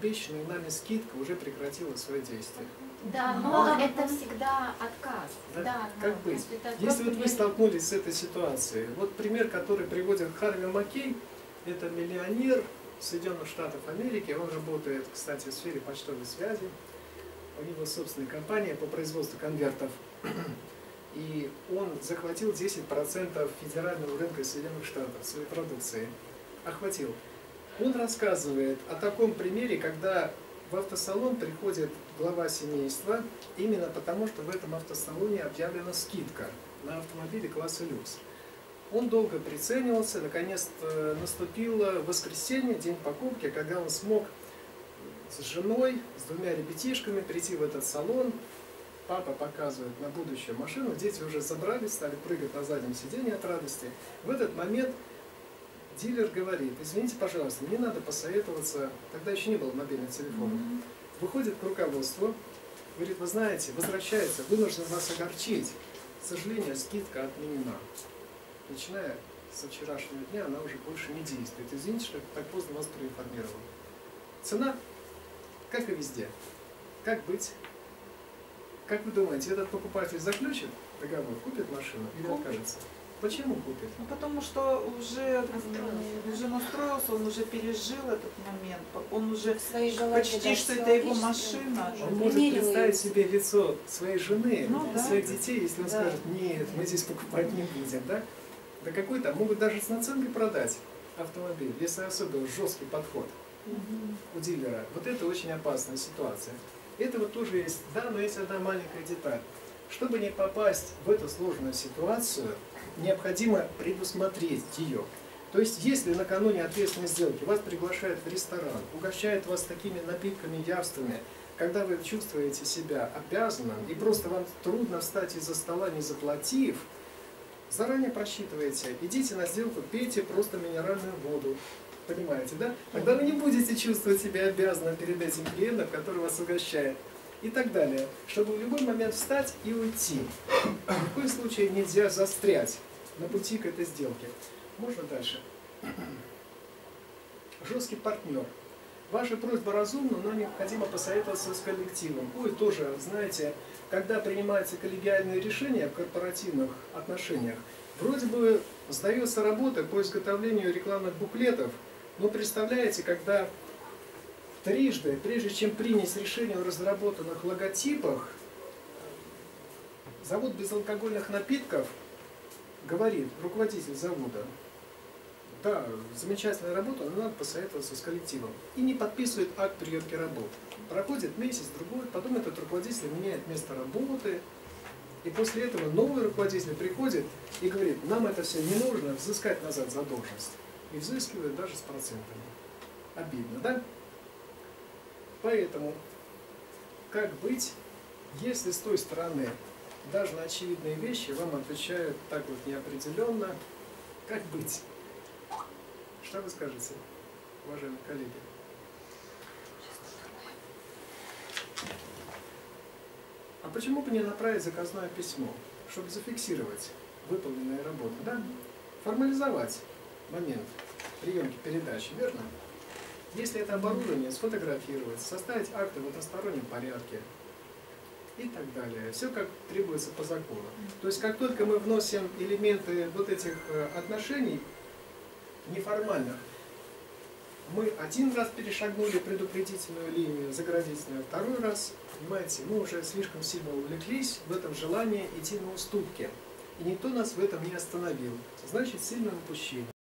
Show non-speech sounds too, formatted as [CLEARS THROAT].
обещанная нами скидка уже прекратила свое действие. Да, но это всегда отказ. Да? Да, как но быть? Если вот вы столкнулись с этой ситуацией, вот пример, который приводит Харви Маккей, это миллионер Соединенных Штатов Америки, он работает, кстати, в сфере почтовой связи, у него собственная компания по производству конвертов, [CLEARS THROAT] и он захватил 10% федерального рынка Соединенных Штатов своей продукции. Охватил. Он рассказывает о таком примере, когда в автосалон приходит глава семейства, именно потому, что в этом автосалоне объявлена скидка на автомобили класса люкс. Он долго приценивался, наконец наступило воскресенье, день покупки, когда он смог с женой, с двумя ребятишками прийти в этот салон. Папа показывает на будущую машину, дети уже забрались, стали прыгать на заднем сиденье от радости. В этот момент дилер говорит, извините, пожалуйста, мне надо посоветоваться, тогда еще не было мобильных телефонов. Выходит к руководству, говорит, вы знаете, возвращается, вынужден вас огорчить. К сожалению, скидка отменена. Начиная со вчерашнего дня, она уже больше не действует. Извините, что так поздно вас проинформировал. Цена, как и везде. Как быть? Как вы думаете, этот покупатель заключит договор, купит машину или откажется? Почему купит? Ну, потому что уже, Настроился. уже настроился, он уже пережил этот момент, он уже голове, почти да, что это его машина. Он может представить себе лицо своей жены, Ну да. своих детей, если он Да. скажет, нет, мы здесь покупать не будем, да? Да какой там, могут даже с наценкой продать автомобиль, если особенно жесткий подход Мгм. у дилера. Вот это очень опасная ситуация. Это вот тоже есть, да, но есть одна маленькая деталь. Чтобы не попасть в эту сложную ситуацию, необходимо предусмотреть ее. То есть, если накануне ответственной сделки вас приглашают в ресторан, угощают вас такими напитками явственными, когда вы чувствуете себя обязанным, и просто вам трудно встать из-за стола, не заплатив, заранее просчитывайте, идите на сделку, пейте просто минеральную воду. Понимаете, да? Тогда вы не будете чувствовать себя обязанным перед этим клиентом, который вас угощает. И так далее. Чтобы в любой момент встать и уйти. В коем случае нельзя застрять на пути к этой сделке. Можно дальше? Жесткий партнер. Ваша просьба разумна, но необходимо посоветоваться с коллективом. Ой, тоже, знаете, когда принимаются коллегиальные решения в корпоративных отношениях, вроде бы сдается работа по изготовлению рекламных буклетов, но представляете, когда трижды, прежде чем принять решение о разработанных логотипах, завод безалкогольных напитков говорит, руководитель завода, да, замечательная работа, но надо посоветоваться с коллективом. И не подписывает акт приемки работ. Проходит месяц, другой, потом этот руководитель меняет место работы, и после этого новый руководитель приходит и говорит, нам это все не нужно, взыскать назад задолженность. И взыскивает даже с процентами. Обидно, да? Поэтому, как быть, если с той стороны даже на очевидные вещи вам отвечают так вот неопределенно, как быть? Что вы скажете, уважаемые коллеги? А почему бы не направить заказное письмо, чтобы зафиксировать выполненные работы, да? Формализовать момент приемки передачи, верно? Если это оборудование, сфотографировать, составить акты в одностороннем порядке и так далее. Все как требуется по закону. То есть как только мы вносим элементы вот этих э, отношений неформальных, мы один раз перешагнули предупредительную линию, заградительную, второй раз, понимаете, мы уже слишком сильно увлеклись в этом желании идти на уступки. И никто нас в этом не остановил. Значит, сильное упущение.